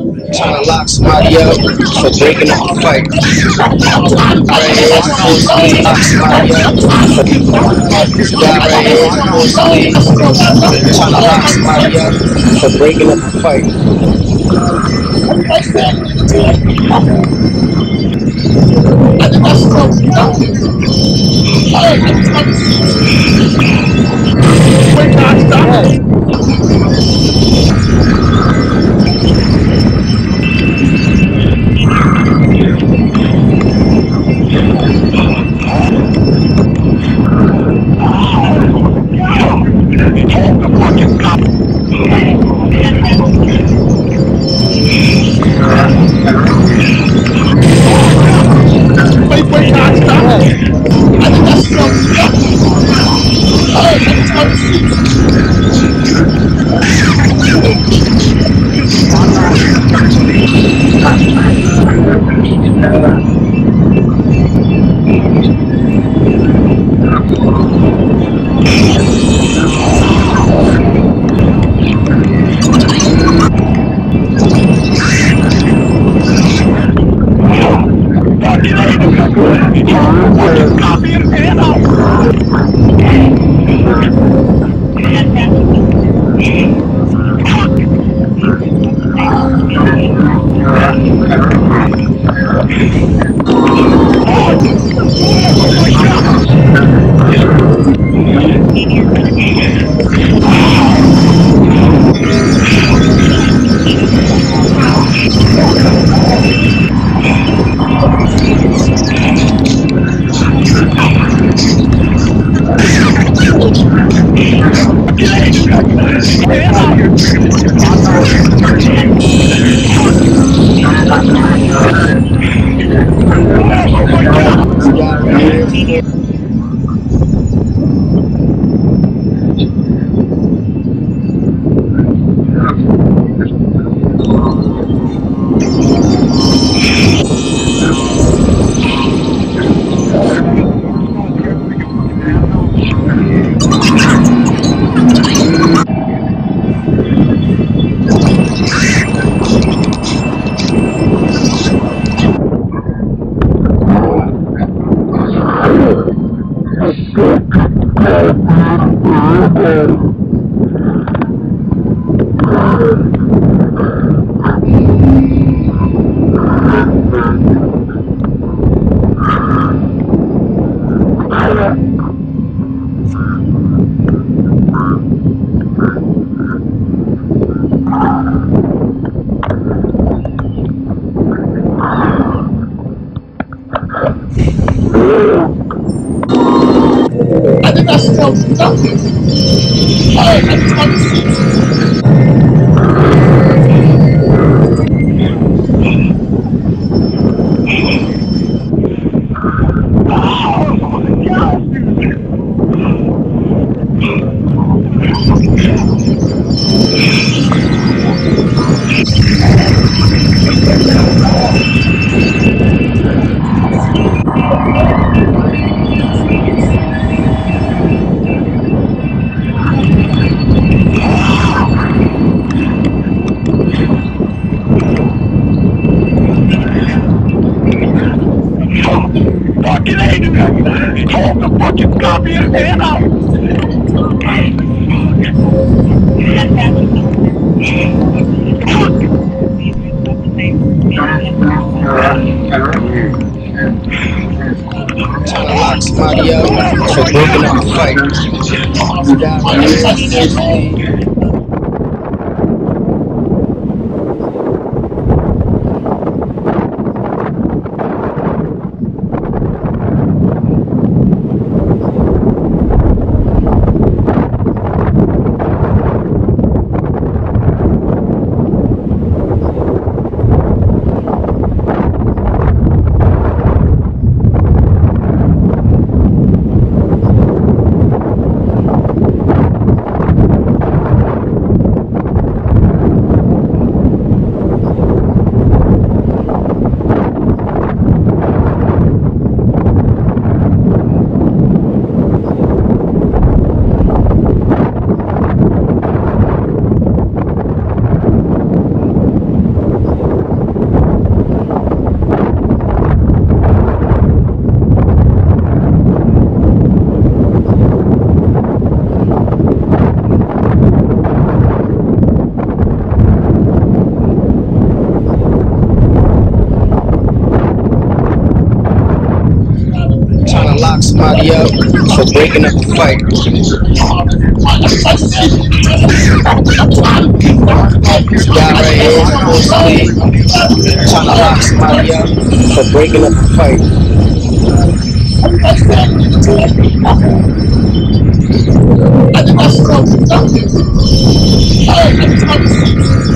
Trying to lock somebody up for breaking up a fight. Right here, supposedly lock somebody up. This guy right here, supposedly trying to lock somebody up for breaking up a fight. This Thank you. Fucking agent! Hold the fucking copy and hand out! trying to lock somebody up for up a fight. For breaking up the fight. This guy right here is supposed to be trying to lock somebody up for breaking up the fight. Wait,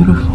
wonderful.